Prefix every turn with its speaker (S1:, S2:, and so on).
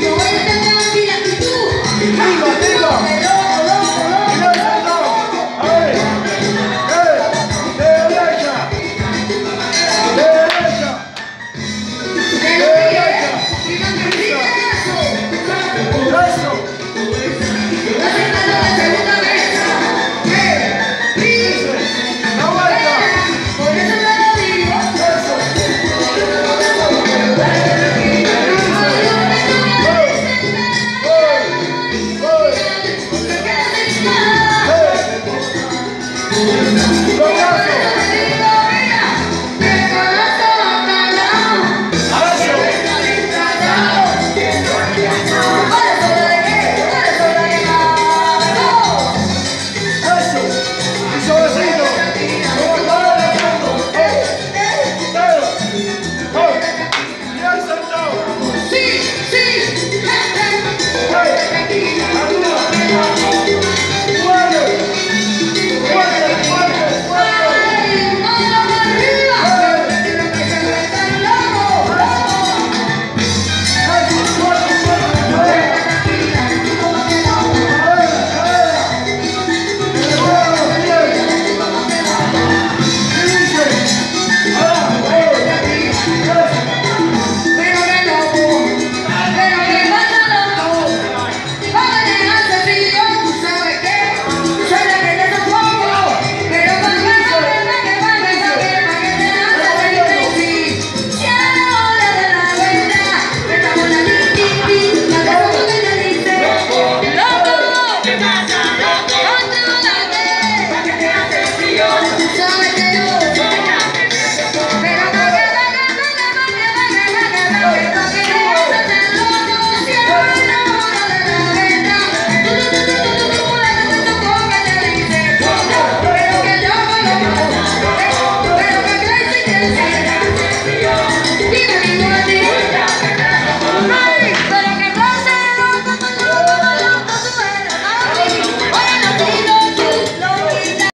S1: You're the Давай!